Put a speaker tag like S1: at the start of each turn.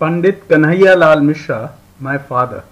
S1: Pandit Kanhaiya Lal Mishra, my father.